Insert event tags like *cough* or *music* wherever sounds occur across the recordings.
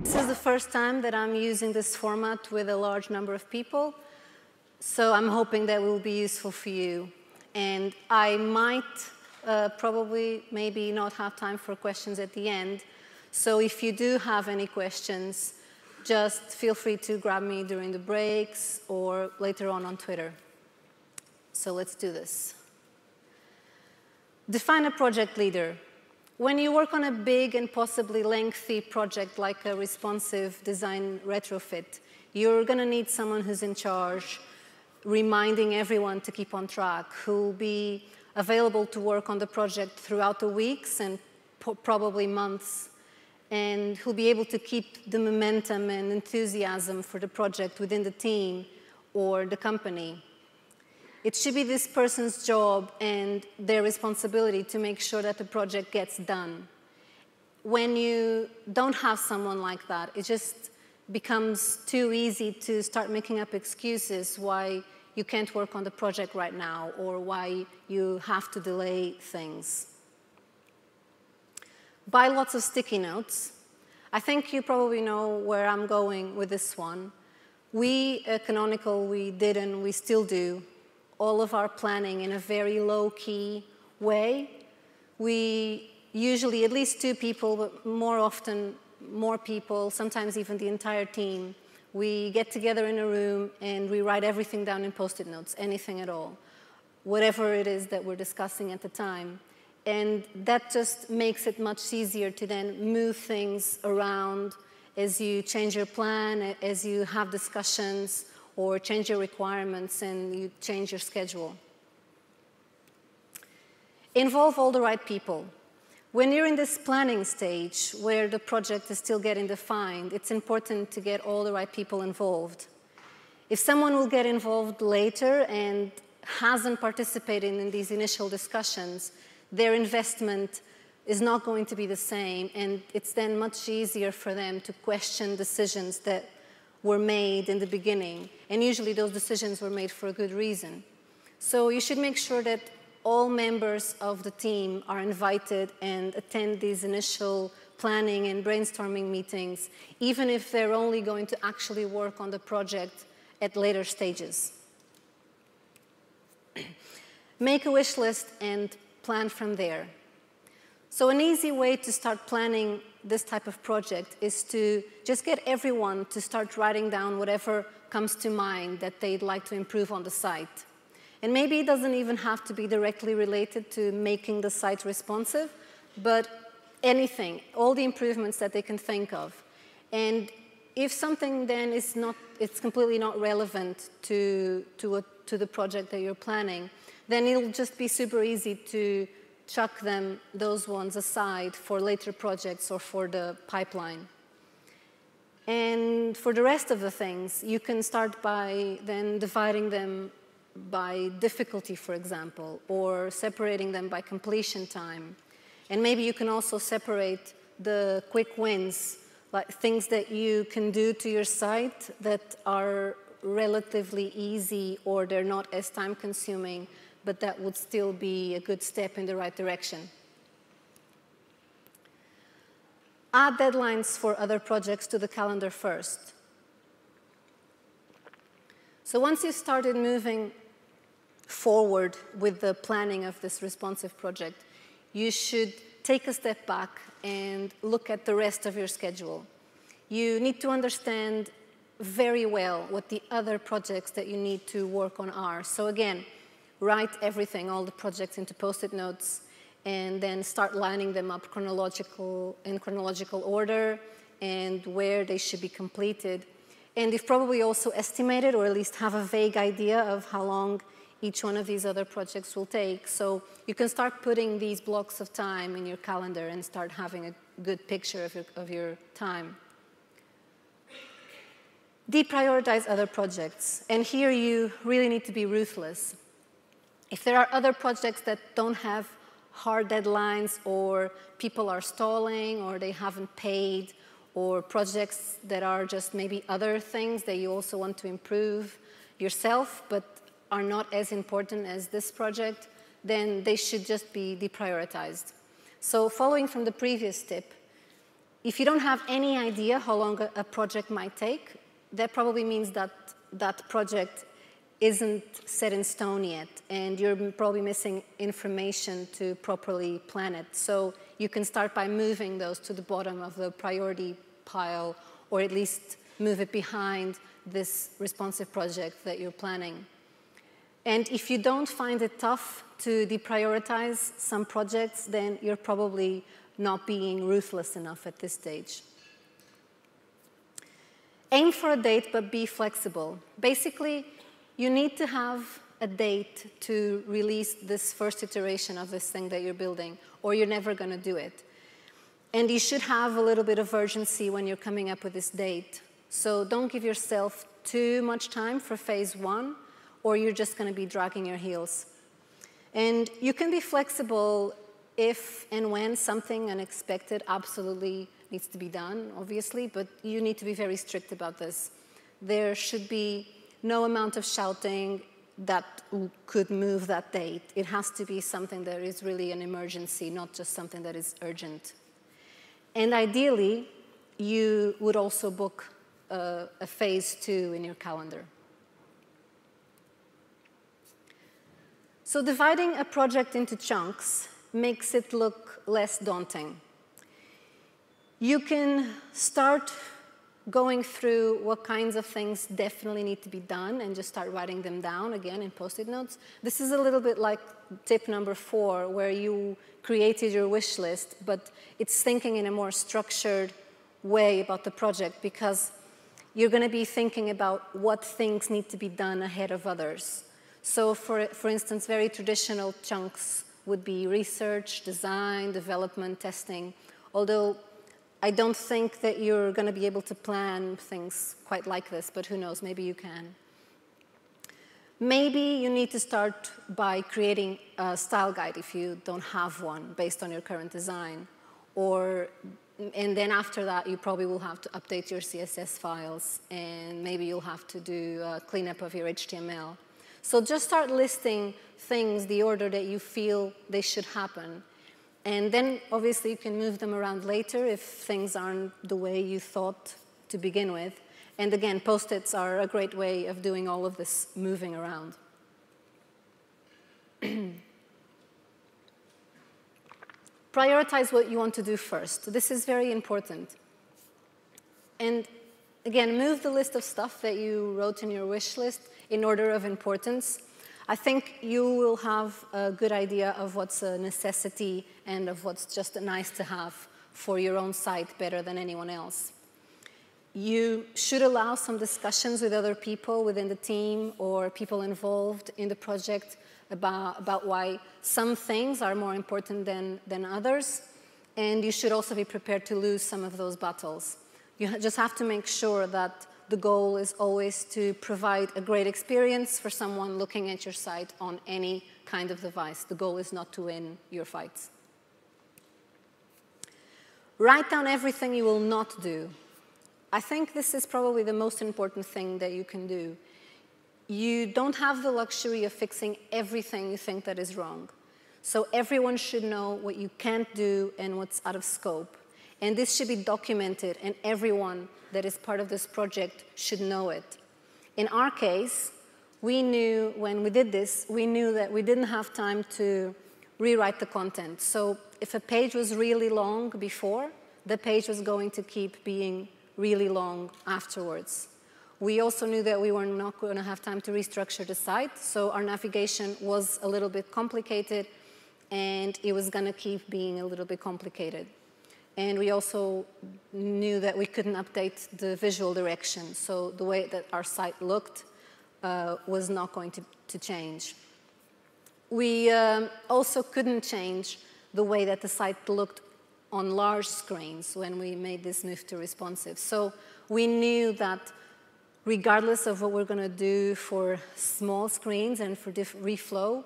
This is the first time that I'm using this format with a large number of people, so I'm hoping that will be useful for you. And I might uh, probably maybe not have time for questions at the end, so if you do have any questions, just feel free to grab me during the breaks or later on on Twitter. So let's do this. Define a project leader. When you work on a big and possibly lengthy project like a responsive design retrofit, you're going to need someone who's in charge, reminding everyone to keep on track, who will be available to work on the project throughout the weeks and probably months, and who'll be able to keep the momentum and enthusiasm for the project within the team or the company. It should be this person's job and their responsibility to make sure that the project gets done. When you don't have someone like that, it just becomes too easy to start making up excuses why you can't work on the project right now or why you have to delay things. Buy lots of sticky notes. I think you probably know where I'm going with this one. We at Canonical, we did and we still do all of our planning in a very low-key way. We usually, at least two people, but more often more people, sometimes even the entire team, we get together in a room and we write everything down in post-it notes, anything at all, whatever it is that we're discussing at the time. And that just makes it much easier to then move things around as you change your plan, as you have discussions, or change your requirements and you change your schedule. Involve all the right people. When you're in this planning stage where the project is still getting defined, it's important to get all the right people involved. If someone will get involved later and hasn't participated in these initial discussions, their investment is not going to be the same, and it's then much easier for them to question decisions that were made in the beginning. And usually those decisions were made for a good reason. So you should make sure that all members of the team are invited and attend these initial planning and brainstorming meetings, even if they're only going to actually work on the project at later stages. *clears throat* Make a wish list and plan from there. So an easy way to start planning this type of project is to just get everyone to start writing down whatever comes to mind that they'd like to improve on the site. And maybe it doesn't even have to be directly related to making the site responsive, but anything, all the improvements that they can think of. And if something then is not, it's completely not relevant to, to, a, to the project that you're planning, then it'll just be super easy to chuck them, those ones aside for later projects or for the pipeline. And for the rest of the things, you can start by then dividing them by difficulty, for example, or separating them by completion time. And maybe you can also separate the quick wins, like things that you can do to your site that are relatively easy or they're not as time consuming but that would still be a good step in the right direction. Add deadlines for other projects to the calendar first. So once you've started moving forward with the planning of this responsive project, you should take a step back and look at the rest of your schedule. You need to understand very well what the other projects that you need to work on are. So again, write everything, all the projects into post-it notes, and then start lining them up chronological, in chronological order and where they should be completed. And you've probably also estimated or at least have a vague idea of how long each one of these other projects will take. So you can start putting these blocks of time in your calendar and start having a good picture of your, of your time. Deprioritize other projects. And here you really need to be ruthless. If there are other projects that don't have hard deadlines or people are stalling or they haven't paid or projects that are just maybe other things that you also want to improve yourself but are not as important as this project, then they should just be deprioritized. So following from the previous tip, if you don't have any idea how long a, project might take, that probably means that that project isn't set in stone yet, and you're probably missing information to properly plan it. So you can start by moving those to the bottom of the priority pile, or at least move it behind this responsive project that you're planning. And if you don't find it tough to deprioritize some projects, then you're probably not being ruthless enough at this stage. Aim for a date, but be flexible. Basically, you need to have a date to release this first iteration of this thing that you're building, or you're never going to do it. And you should have a little bit of urgency when you're coming up with this date. So don't give yourself too much time for phase one, or you're just going to be dragging your heels. And you can be flexible if and when something unexpected absolutely needs to be done, obviously, but you need to be very strict about this. There should be no amount of shouting that could move that date. It has to be something that is really an emergency, not just something that is urgent. And ideally, you would also book a, a phase two in your calendar. So dividing a project into chunks makes it look less daunting. You can start going through what kinds of things definitely need to be done and just start writing them down again in post-it notes. This is a little bit like tip number four, where you created your wish list, but it's thinking in a more structured way about the project because you're going to be thinking about what things need to be done ahead of others. So for, for instance, very traditional chunks would be research, design, development, testing, although I don't think that you're going to be able to plan things quite like this, but who knows, maybe you can. Maybe you need to start by creating a style guide if you don't have one based on your current design. Or, and then after that, you probably will have to update your CSS files, and maybe you'll have to do a cleanup of your HTML. So just start listing things, the order that you feel they should happen, and then obviously you can move them around later if things aren't the way you thought to begin with. And again, post-its are a great way of doing all of this moving around. *clears throat* Prioritize what you want to do first. This is very important. And again, move the list of stuff that you wrote in your wish list in order of importance. I think you will have a good idea of what's a necessity and of what's just nice to have for your own site better than anyone else. You should allow some discussions with other people within the team or people involved in the project about, about why some things are more important than, than others. And you should also be prepared to lose some of those battles. You just have to make sure that the goal is always to provide a great experience for someone looking at your site on any kind of device. The goal is not to win your fights. Write down everything you will not do. I think this is probably the most important thing that you can do. You don't have the luxury of fixing everything you think that is wrong. So everyone should know what you can't do and what's out of scope. And this should be documented, and everyone that is part of this project should know it. In our case, we knew when we did this, we knew that we didn't have time to rewrite the content. So if a page was really long before, the page was going to keep being really long afterwards. We also knew that we were not going to have time to restructure the site, so our navigation was a little bit complicated, and it was going to keep being a little bit complicated. And we also knew that we couldn't update the visual direction. So the way that our site looked uh, was not going to, to change. We um, also couldn't change the way that the site looked on large screens when we made this move to responsive. So we knew that regardless of what we're going to do for small screens and for reflow,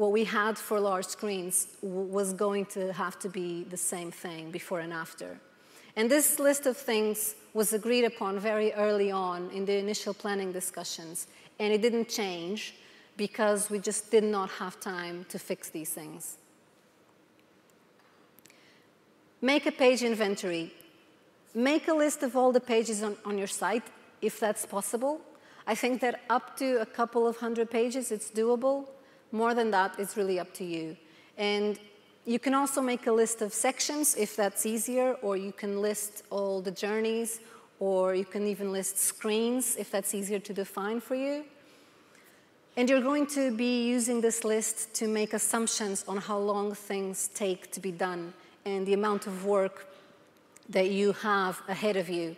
what we had for large screens was going to have to be the same thing before and after. And this list of things was agreed upon very early on in the initial planning discussions, and it didn't change because we just did not have time to fix these things. Make a page inventory. Make a list of all the pages on, on your site, if that's possible. I think that up to a couple of hundred pages, it's doable. More than that, it's really up to you. And you can also make a list of sections if that's easier, or you can list all the journeys, or you can even list screens if that's easier to define for you. And you're going to be using this list to make assumptions on how long things take to be done and the amount of work that you have ahead of you.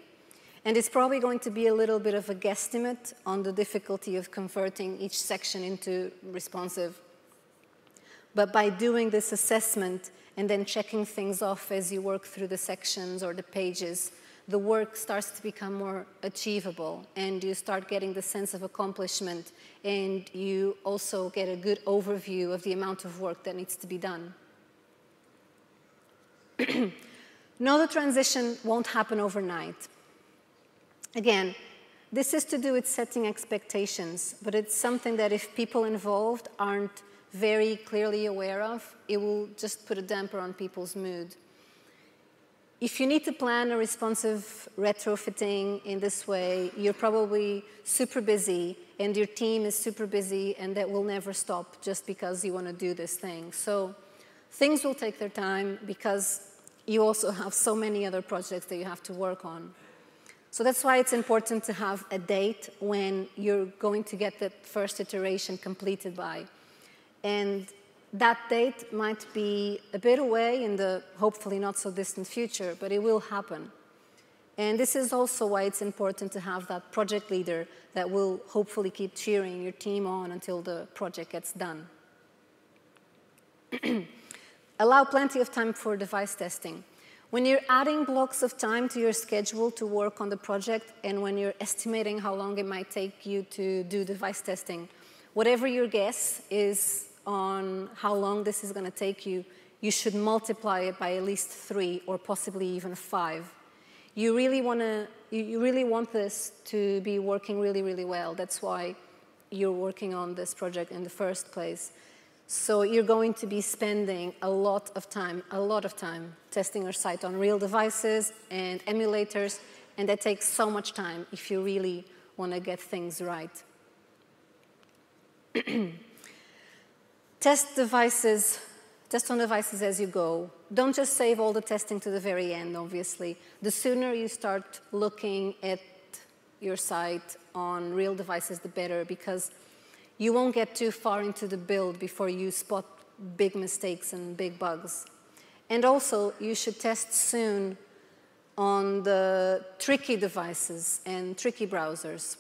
And it's probably going to be a little bit of a guesstimate on the difficulty of converting each section into responsive. But by doing this assessment and then checking things off as you work through the sections or the pages, the work starts to become more achievable and you start getting the sense of accomplishment and you also get a good overview of the amount of work that needs to be done. *clears throat* no, the transition won't happen overnight. Again, this is to do with setting expectations, but it's something that if people involved aren't very clearly aware of, it will just put a damper on people's mood. If you need to plan a responsive retrofitting in this way, you're probably super busy and your team is super busy and that will never stop just because you want to do this thing. So things will take their time because you also have so many other projects that you have to work on. So that's why it's important to have a date when you're going to get that first iteration completed by. And that date might be a bit away in the hopefully not so distant future, but it will happen. And this is also why it's important to have that project leader that will hopefully keep cheering your team on until the project gets done. *clears throat* Allow plenty of time for device testing. When you're adding blocks of time to your schedule to work on the project and when you're estimating how long it might take you to do device testing, whatever your guess is on how long this is going to take you, you should multiply it by at least three or possibly even five. You really want to, you really want this to be working really, really well. That's why you're working on this project in the first place. So you're going to be spending a lot of time, a lot of time testing your site on real devices and emulators, and that takes so much time if you really want to get things right. *clears throat* Test devices, test on devices as you go. Don't just save all the testing to the very end, obviously. The sooner you start looking at your site on real devices, the better, because you won't get too far into the build before you spot big mistakes and big bugs. And also, you should test soon on the tricky devices and tricky browsers,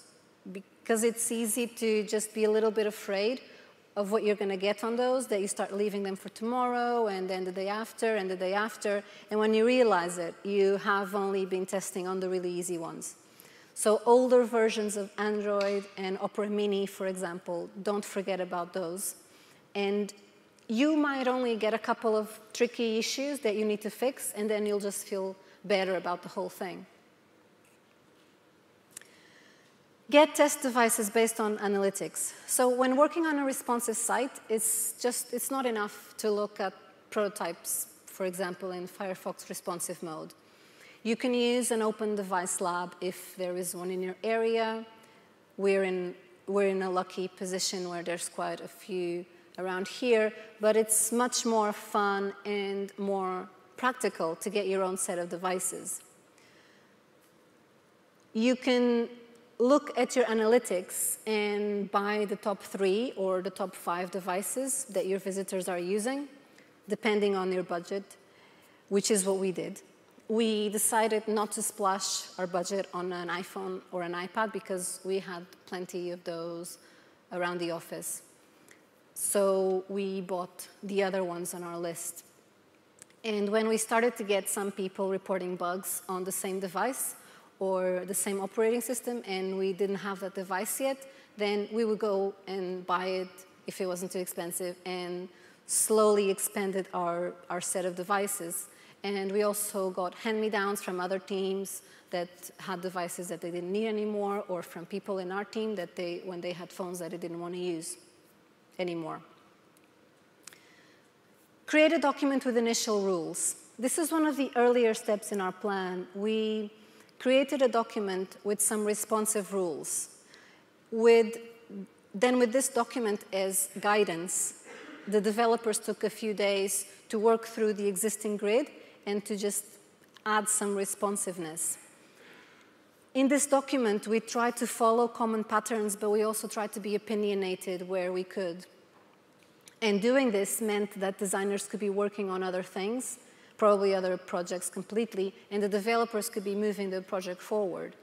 because it's easy to just be a little bit afraid of what you're going to get on those, that you start leaving them for tomorrow, and then the day after, and the day after. And when you realize it, you have only been testing on the really easy ones. So older versions of Android and Opera Mini, for example, don't forget about those. And you might only get a couple of tricky issues that you need to fix, and then you'll just feel better about the whole thing. Get test devices based on analytics. So when working on a responsive site, it's just it's not enough to look at prototypes, for example, in Firefox responsive mode. You can use an open device lab if there is one in your area. We're in, we're in a lucky position where there's quite a few around here, but it's much more fun and more practical to get your own set of devices. You can look at your analytics and buy the top three or the top five devices that your visitors are using, depending on your budget, which is what we did. We decided not to splash our budget on an iPhone or an iPad because we had plenty of those around the office. So we bought the other ones on our list. And when we started to get some people reporting bugs on the same device, or the same operating system and we didn't have that device yet, then we would go and buy it if it wasn't too expensive and slowly expanded our, our set of devices. And we also got hand-me-downs from other teams that had devices that they didn't need anymore or from people in our team that they, when they had phones that they didn't want to use anymore. Create a document with initial rules. this is one of the earlier steps in our plan. We created a document with some responsive rules. With, then with this document as guidance, the developers took a few days to work through the existing grid and to just add some responsiveness. In this document, we tried to follow common patterns, but we also tried to be opinionated where we could. And doing this meant that designers could be working on other things, probably other projects completely, and the developers could be moving the project forward.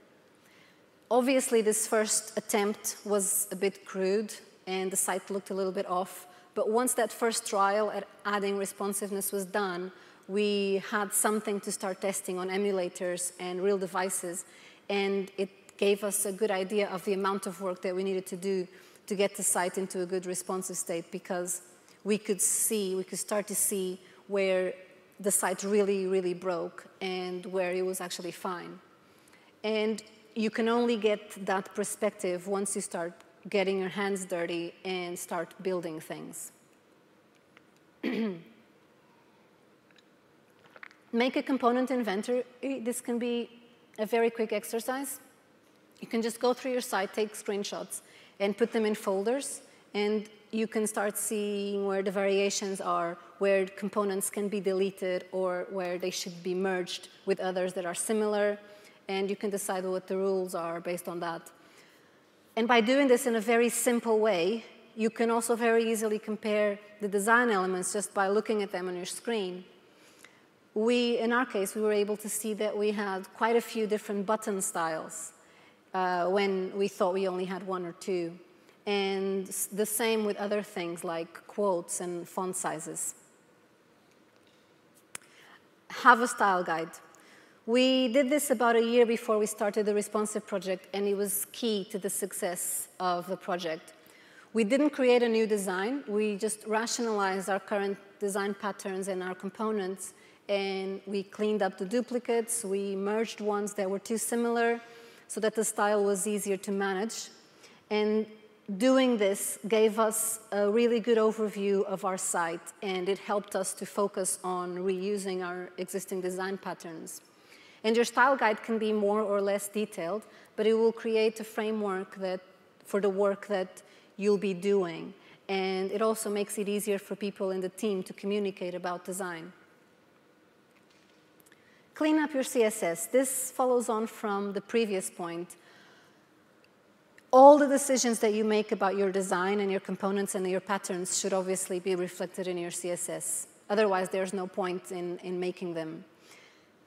Obviously, this first attempt was a bit crude, and the site looked a little bit off. But once that first trial at adding responsiveness was done, we had something to start testing on emulators and real devices, and it gave us a good idea of the amount of work that we needed to do to get the site into a good responsive state because we could see, we could start to see where the site really, really broke and where it was actually fine. And you can only get that perspective once you start getting your hands dirty and start building things. *clears throat* Make a component inventory. This can be a very quick exercise. You can just go through your site, take screenshots, and put them in folders, and you can start seeing where the variations are, where components can be deleted, or where they should be merged with others that are similar, and you can decide what the rules are based on that. And by doing this in a very simple way, you can also very easily compare the design elements just by looking at them on your screen we, in our case, we were able to see that we had quite a few different button styles uh, when we thought we only had one or two. And the same with other things like quotes and font sizes. Have a style guide. We did this about a year before we started the responsive project, and it was key to the success of the project. We didn't create a new design, we just rationalized our current design patterns and our components and we cleaned up the duplicates. We merged ones that were too similar so that the style was easier to manage. And doing this gave us a really good overview of our site, and it helped us to focus on reusing our existing design patterns. And your style guide can be more or less detailed, but it will create a framework that, for the work that you'll be doing. And it also makes it easier for people in the team to communicate about design. Clean up your CSS. This follows on from the previous point. All the decisions that you make about your design and your components and your patterns should obviously be reflected in your CSS. Otherwise, there's no point in, in making them.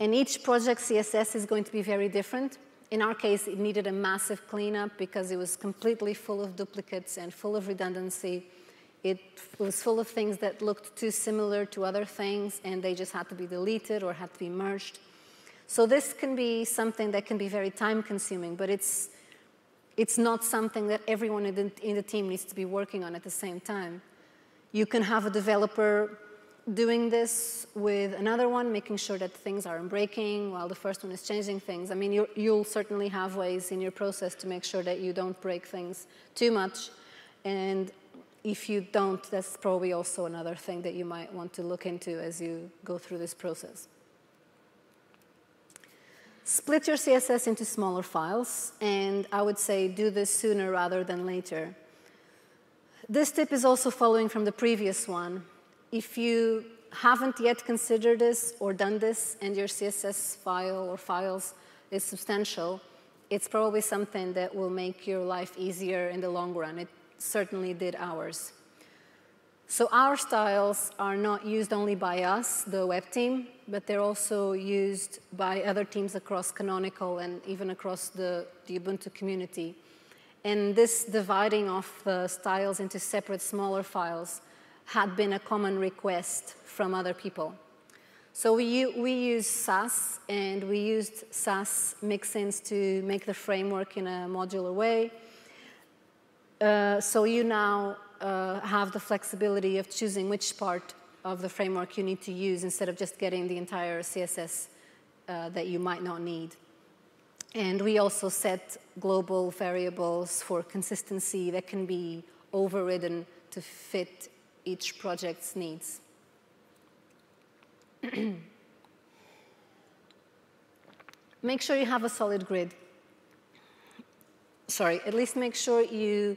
And each project CSS is going to be very different. In our case, it needed a massive cleanup because it was completely full of duplicates and full of redundancy. It was full of things that looked too similar to other things, and they just had to be deleted or had to be merged. So this can be something that can be very time consuming, but it's, it's not something that everyone in the, in the team needs to be working on at the same time. You can have a developer doing this with another one, making sure that things aren't breaking while the first one is changing things. I mean, you will certainly have ways in your process to make sure that you don't break things too much. And if you don't, that's probably also another thing that you might want to look into as you go through this process. Split your CSS into smaller files, and I would say do this sooner rather than later. This tip is also following from the previous one. If you haven't yet considered this or done this, and your CSS file or files is substantial, it's probably something that will make your life easier in the long run. It certainly did ours. So our styles are not used only by us, the web team, but they're also used by other teams across Canonical and even across the, the Ubuntu community. And this dividing of the styles into separate smaller files had been a common request from other people. So we, we use Sass, and we used Sass mixins to make the framework in a modular way. Uh, so you now uh, have the flexibility of choosing which part of the framework you need to use instead of just getting the entire CSS uh, that you might not need. And we also set global variables for consistency that can be overridden to fit each project's needs. *clears throat* make sure you have a solid grid. Sorry, at least make sure you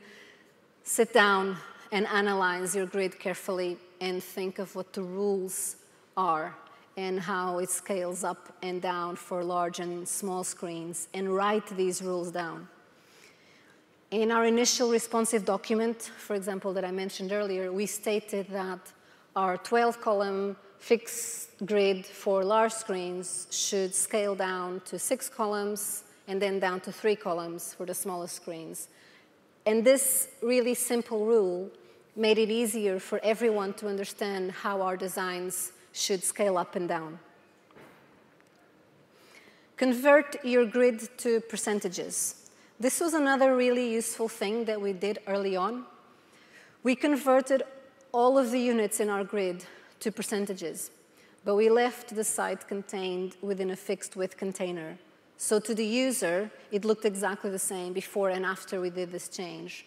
sit down and analyze your grid carefully and think of what the rules are and how it scales up and down for large and small screens and write these rules down. In our initial responsive document, for example, that I mentioned earlier, we stated that our 12 column fixed grid for large screens should scale down to six columns and then down to three columns for the smallest screens. And this really simple rule made it easier for everyone to understand how our designs should scale up and down. Convert your grid to percentages. This was another really useful thing that we did early on. We converted all of the units in our grid to percentages, but we left the site contained within a fixed width container. So to the user, it looked exactly the same before and after we did this change.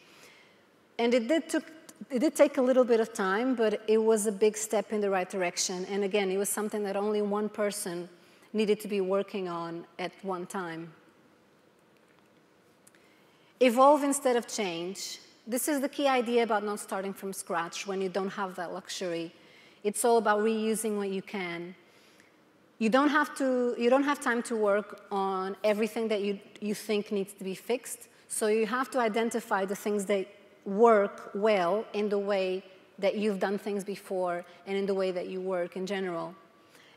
And it did, took, it did take a little bit of time, but it was a big step in the right direction. And again, it was something that only one person needed to be working on at one time. Evolve instead of change. This is the key idea about not starting from scratch when you don't have that luxury. It's all about reusing what you can you don't have to you don't have time to work on everything that you, you think needs to be fixed. So you have to identify the things that work well in the way that you've done things before and in the way that you work in general.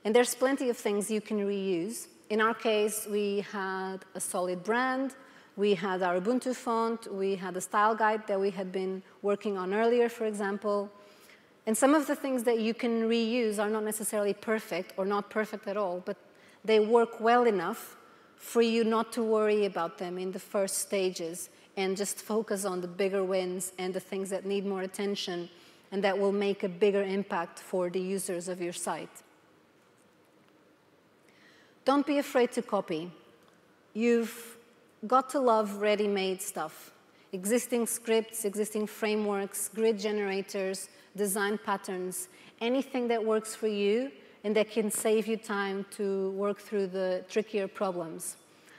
And there's plenty of things you can reuse. In our case we had a solid brand. We had our ubuntu font. We had a style guide that we had been working on earlier for example and some of the things that you can reuse are not necessarily perfect or not perfect at all, but they work well enough for you not to worry about them in the first stages and just focus on the bigger wins and the things that need more attention and that will make a bigger impact for the users of your site. Don't be afraid to copy. You've got to love ready-made stuff. Existing scripts, existing frameworks, grid generators, design patterns, anything that works for you and that can save you time to work through the trickier problems.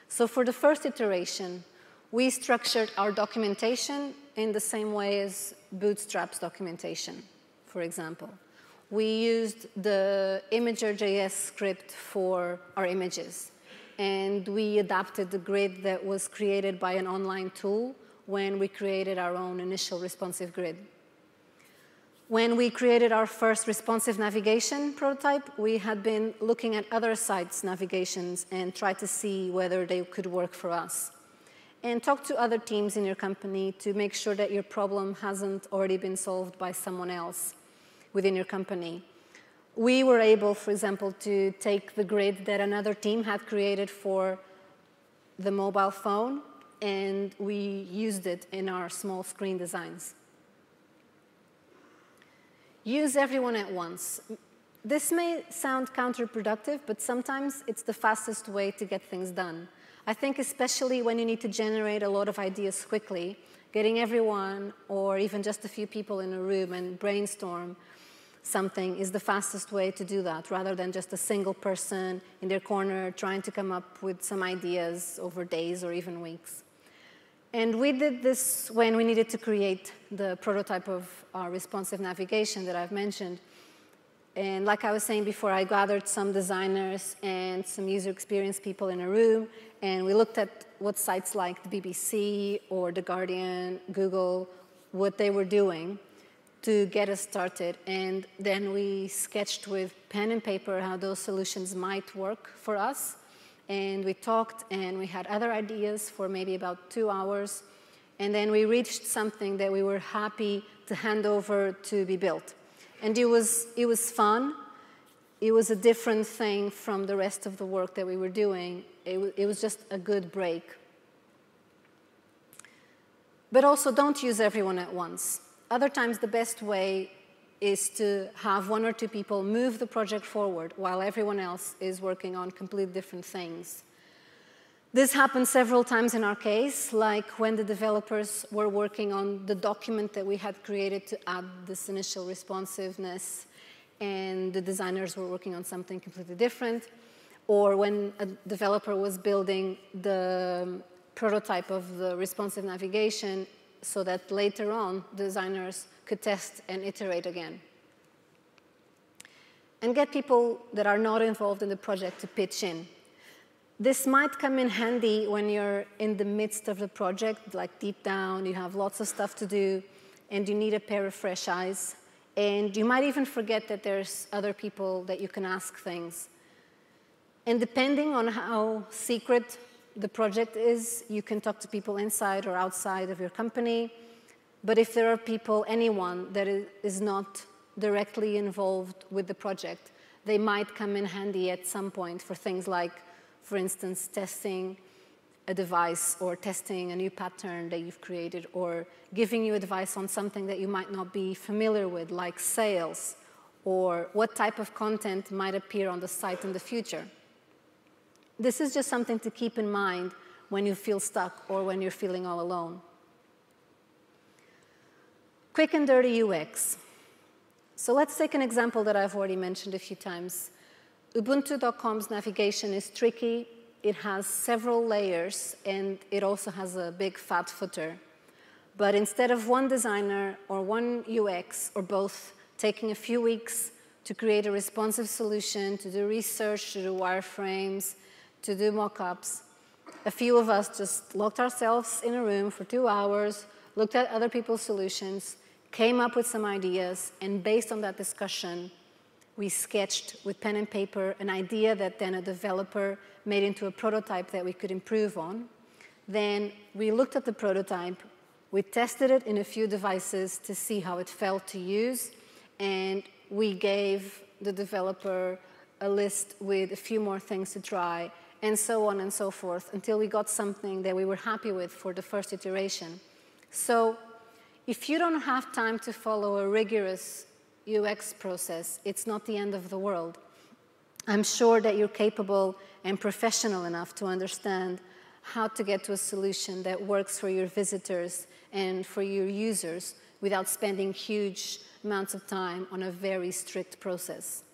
So for the first iteration, we structured our documentation in the same way as Bootstrap's documentation, for example. We used the Imager.js script for our images, and we adapted the grid that was created by an online tool when we created our own initial responsive grid. When we created our first responsive navigation prototype, we had been looking at other sites' navigations and tried to see whether they could work for us. And talk to other teams in your company to make sure that your problem hasn't already been solved by someone else within your company. We were able, for example, to take the grid that another team had created for the mobile phone, and we used it in our small screen designs. Use everyone at once. This may sound counterproductive, but sometimes it's the fastest way to get things done. I think especially when you need to generate a lot of ideas quickly, getting everyone or even just a few people in a room and brainstorm something is the fastest way to do that, rather than just a single person in their corner trying to come up with some ideas over days or even weeks. And we did this when we needed to create the prototype of our responsive navigation that I've mentioned. And like I was saying before, I gathered some designers and some user experience people in a room, and we looked at what sites like the BBC or The Guardian, Google, what they were doing to get us started. And then we sketched with pen and paper how those solutions might work for us and we talked and we had other ideas for maybe about two hours. And then we reached something that we were happy to hand over to be built. And it was, it was fun. It was a different thing from the rest of the work that we were doing. It, it was just a good break. But also, don't use everyone at once. Other times, the best way is to have one or two people move the project forward while everyone else is working on completely different things. This happened several times in our case, like when the developers were working on the document that we had created to add this initial responsiveness, and the designers were working on something completely different. or when a developer was building the um, prototype of the responsive navigation so that later on designers could test and iterate again. And get people that are not involved in the project to pitch in. This might come in handy when you're in the midst of the project, like deep down, you have lots of stuff to do, and you need a pair of fresh eyes. And you might even forget that there's other people that you can ask things. And depending on how secret the project is, you can talk to people inside or outside of your company. But if there are people, anyone that is not directly involved with the project, they might come in handy at some point for things like, for instance, testing a device or testing a new pattern that you've created or giving you advice on something that you might not be familiar with, like sales or what type of content might appear on the site in the future. This is just something to keep in mind when you feel stuck or when you're feeling all alone. Quick and dirty UX. So let's take an example that I've already mentioned a few times. Ubuntu.com's navigation is tricky. It has several layers, and it also has a big fat footer. But instead of one designer or one UX or both taking a few weeks to create a responsive solution, to do research, to do wireframes, to do mock-ups. A few of us just locked ourselves in a room for two hours, looked at other people's solutions, came up with some ideas, and based on that discussion, we sketched with pen and paper an idea that then a developer made into a prototype that we could improve on. Then we looked at the prototype, we tested it in a few devices to see how it felt to use, and we gave the developer a list with a few more things to try and so on and so forth until we got something that we were happy with for the first iteration. So if you don't have time to follow a rigorous UX process, it's not the end of the world. I'm sure that you're capable and professional enough to understand how to get to a solution that works for your visitors and for your users without spending huge amounts of time on a very strict process.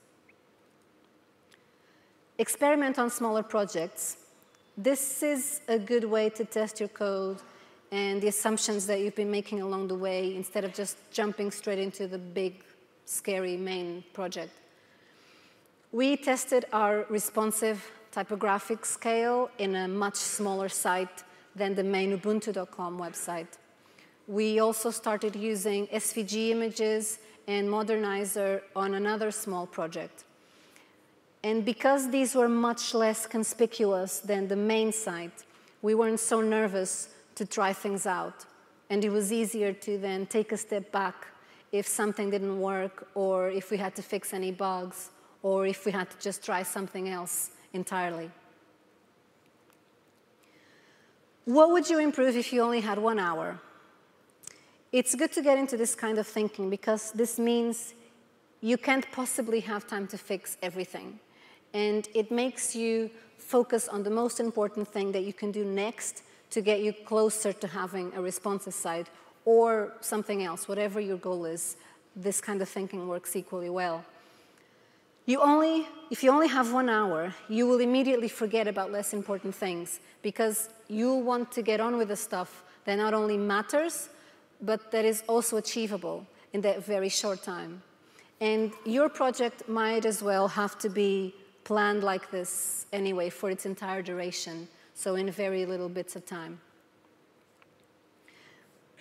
Experiment on smaller projects. This is a good way to test your code and the assumptions that you've been making along the way instead of just jumping straight into the big, scary main project. We tested our responsive typographic scale in a much smaller site than the main Ubuntu.com website. We also started using SVG images and Modernizr on another small project. And because these were much less conspicuous than the main site, we weren't so nervous to try things out. And it was easier to then take a step back if something didn't work, or if we had to fix any bugs, or if we had to just try something else entirely. What would you improve if you only had one hour? It's good to get into this kind of thinking because this means you can't possibly have time to fix everything. And it makes you focus on the most important thing that you can do next to get you closer to having a responsive site or something else, whatever your goal is. This kind of thinking works equally well. You only, if you only have one hour, you will immediately forget about less important things because you want to get on with the stuff that not only matters, but that is also achievable in that very short time. And your project might as well have to be planned like this anyway for its entire duration, so in very little bits of time.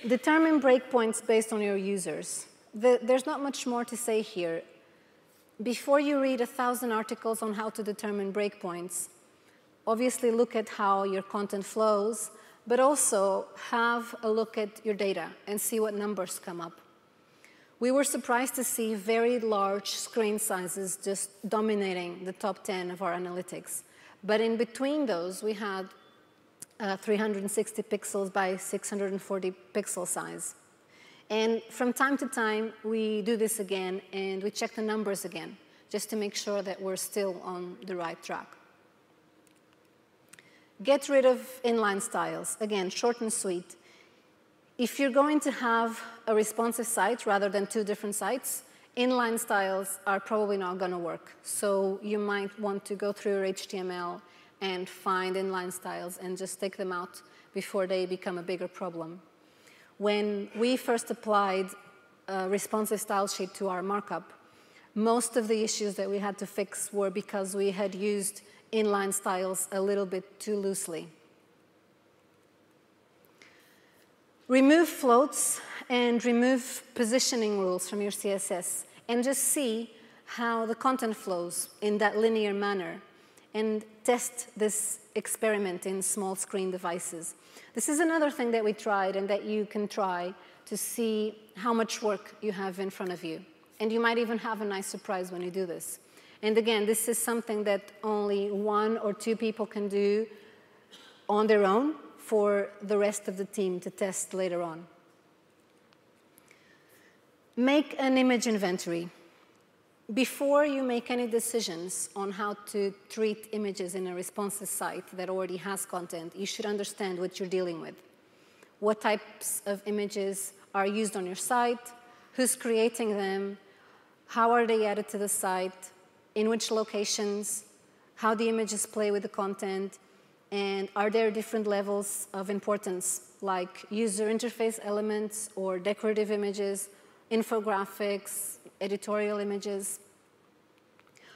Determine breakpoints based on your users. The, there's not much more to say here. Before you read a thousand articles on how to determine breakpoints, obviously look at how your content flows, but also have a look at your data and see what numbers come up. We were surprised to see very large screen sizes just dominating the top 10 of our analytics. But in between those, we had uh, 360 pixels by 640 pixel size. And from time to time, we do this again and we check the numbers again, just to make sure that we're still on the right track. Get rid of inline styles. Again, short and sweet. If you're going to have a responsive site rather than two different sites, inline styles are probably not going to work. So you might want to go through your HTML and find inline styles and just take them out before they become a bigger problem. When we first applied a responsive style sheet to our markup, most of the issues that we had to fix were because we had used inline styles a little bit too loosely. Remove floats and remove positioning rules from your CSS and just see how the content flows in that linear manner and test this experiment in small screen devices. This is another thing that we tried and that you can try to see how much work you have in front of you. And you might even have a nice surprise when you do this. And again, this is something that only one or two people can do on their own for the rest of the team to test later on. Make an image inventory. Before you make any decisions on how to treat images in a responsive site that already has content, you should understand what you're dealing with. What types of images are used on your site, who's creating them, how are they added to the site, in which locations, how the images play with the content, and are there different levels of importance, like user interface elements or decorative images, infographics, editorial images.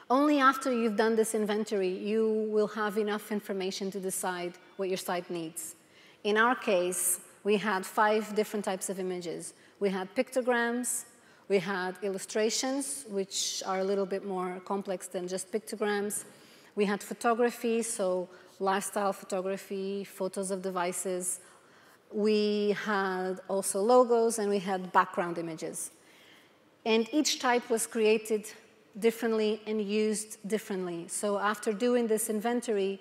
Only after you've done this inventory, you will have enough information to decide what your site needs. In our case, we had five different types of images. We had pictograms, we had illustrations, which are a little bit more complex than just pictograms. We had photography, so lifestyle photography, photos of devices, we had also logos and we had background images. And each type was created differently and used differently. So after doing this inventory,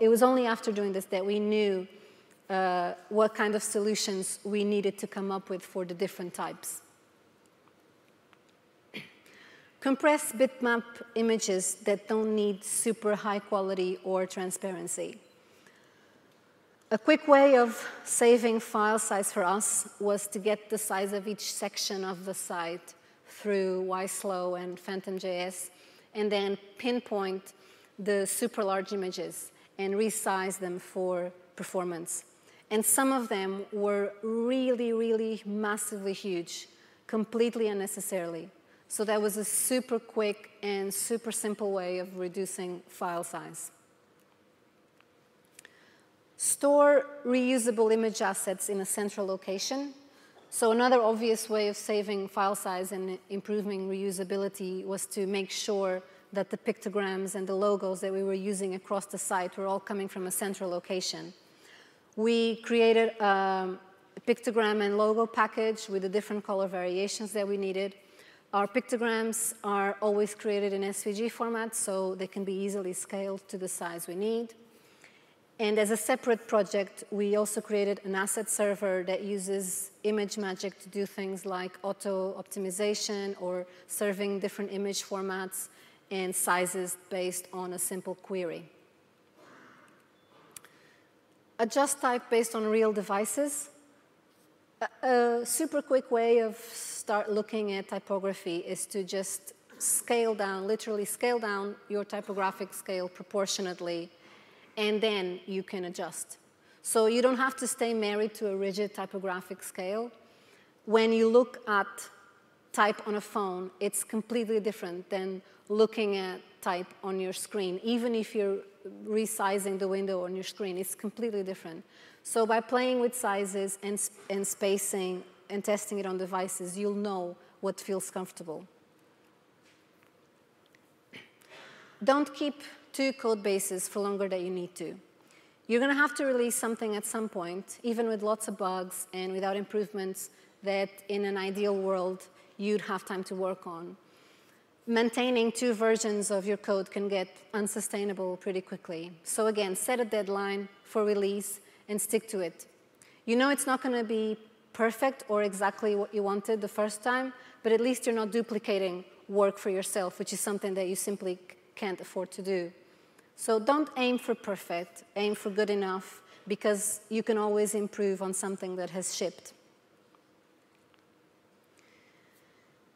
it was only after doing this that we knew uh, what kind of solutions we needed to come up with for the different types. Compress bitmap images that don't need super high quality or transparency. A quick way of saving file size for us was to get the size of each section of the site through YSlow and PhantomJS, and then pinpoint the super large images and resize them for performance. And some of them were really, really massively huge, completely unnecessarily. So that was a super quick and super simple way of reducing file size. Store reusable image assets in a central location. So another obvious way of saving file size and improving reusability was to make sure that the pictograms and the logos that we were using across the site were all coming from a central location. We created a pictogram and logo package with the different color variations that we needed. Our pictograms are always created in SVG format, so they can be easily scaled to the size we need. And as a separate project, we also created an asset server that uses ImageMagick to do things like auto optimization or serving different image formats and sizes based on a simple query. Adjust type based on real devices. A, super quick way of start looking at typography is to just scale down, literally scale down your typographic scale proportionately and then you can adjust. So you don't have to stay married to a rigid typographic scale. When you look at type on a phone, it's completely different than looking at type on your screen. Even if you're resizing the window on your screen, it's completely different. So by playing with sizes and, and spacing and testing it on devices, you'll know what feels comfortable. Don't keep two code bases for longer than you need to. You're going to have to release something at some point, even with lots of bugs and without improvements that in an ideal world you'd have time to work on. Maintaining two versions of your code can get unsustainable pretty quickly. So again, set a deadline for release and stick to it. You know it's not going to be perfect or exactly what you wanted the first time, but at least you're not duplicating work for yourself, which is something that you simply can't afford to do. So don't aim for perfect, aim for good enough, because you can always improve on something that has shipped.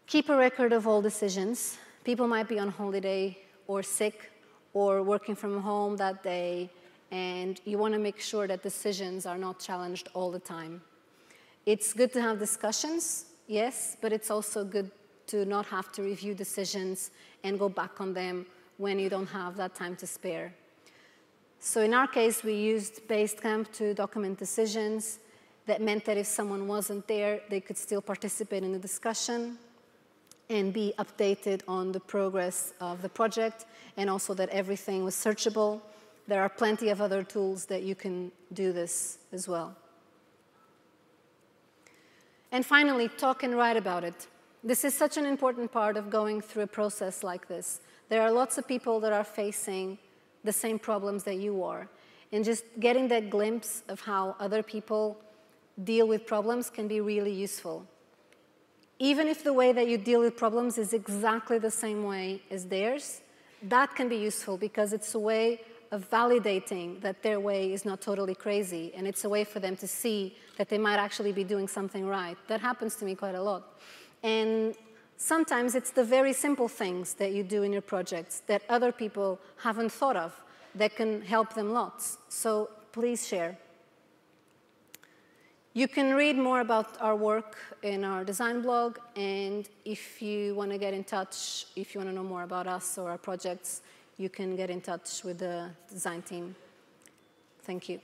Keep a record of all decisions. People might be on holiday or sick or working from home that day, and you want to make sure that decisions are not challenged all the time. It's good to have discussions, yes, but it's also good to not have to review decisions and go back on them when you don't have that time to spare. So in our case, we used Basecamp to document decisions. That meant that if someone wasn't there, they could still participate in the discussion and be updated on the progress of the project, and also that everything was searchable. There are plenty of other tools that you can do this as well. And finally, talk and write about it. This is such an important part of going through a process like this. There are lots of people that are facing the same problems that you are. And just getting that glimpse of how other people deal with problems can be really useful. Even if the way that you deal with problems is exactly the same way as theirs, that can be useful because it's a way of validating that their way is not totally crazy, and it's a way for them to see that they might actually be doing something right. That happens to me quite a lot. And sometimes it's the very simple things that you do in your projects that other people haven't thought of that can help them lots. So please share. You can read more about our work in our design blog, and if you want to get in touch, if you want to know more about us or our projects, you can get in touch with the design team. Thank you.